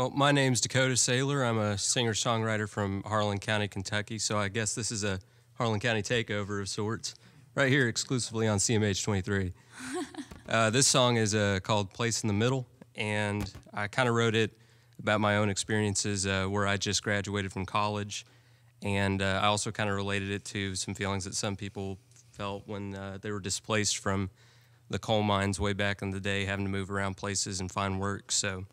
Well, my name's Dakota Saylor. I'm a singer songwriter from Harlan County, Kentucky. So I guess this is a Harlan County takeover of sorts, right here exclusively on CMH 23. uh, this song is uh, called Place in the Middle, and I kind of wrote it about my own experiences uh, where I just graduated from college. And uh, I also kind of related it to some feelings that some people felt when uh, they were displaced from the coal mines way back in the day, having to move around places and find work. So,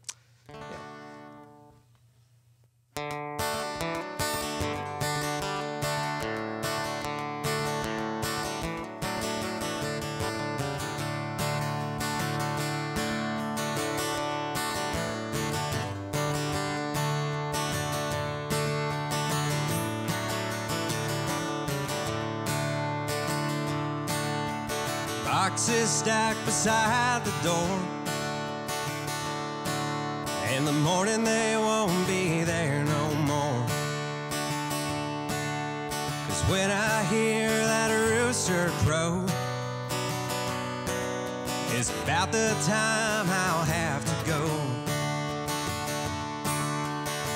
Boxes stacked beside the door. In the morning they won't be there no more. Cause when I hear that rooster crow, it's about the time I'll have to go.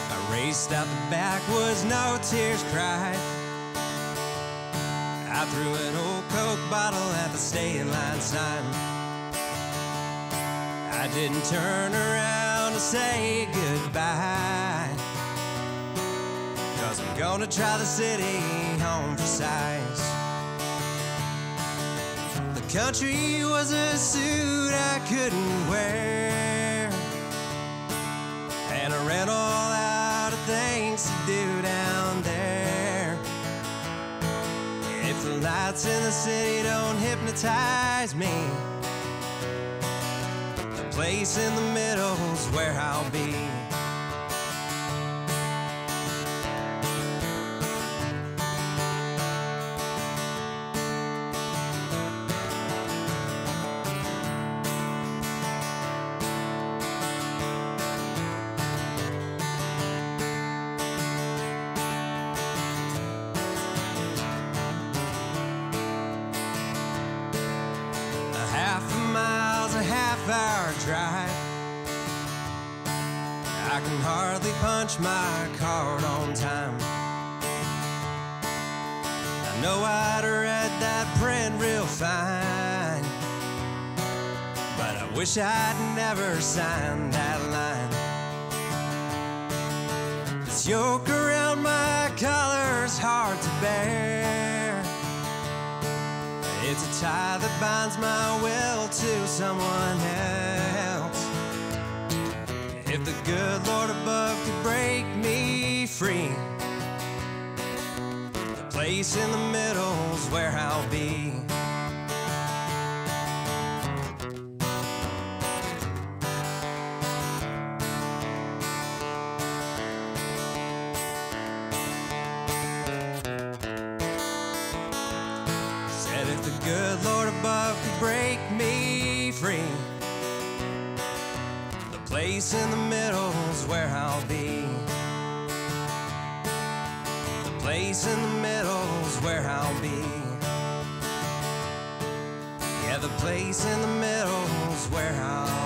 I raced out the backwoods, no tears cried. I threw an old Coke bottle at the state line sign. I didn't turn around to say goodbye. Cause I'm gonna try the city on for size. The country was a suit I lights in the city don't hypnotize me, the place in the middle's where I'll be. Drive. I can hardly punch my card on time. I know I'd read that print real fine, but I wish I'd never signed that line. This yoke around my collar's hard to bear. It's a tie that binds my will to someone else. If the good Lord above could break me free, the place in the middle's where I'll be. The good Lord above could break me free, the place in the middle's where I'll be. The place in the middle's where I'll be. Yeah, the place in the middle's where I'll